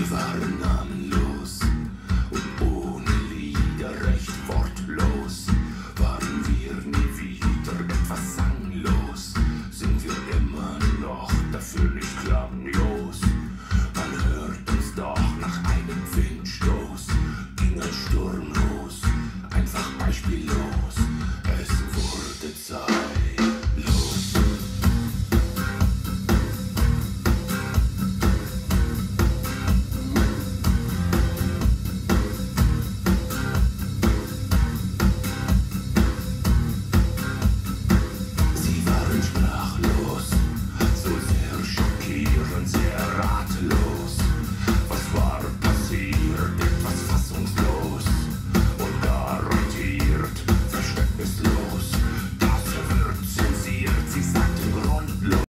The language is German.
Sie waren namenlos und ohne Lieder recht wortlos. Waren wir nie wieder etwas sanglos, sind wir immer noch dafür nicht klagen. Bien.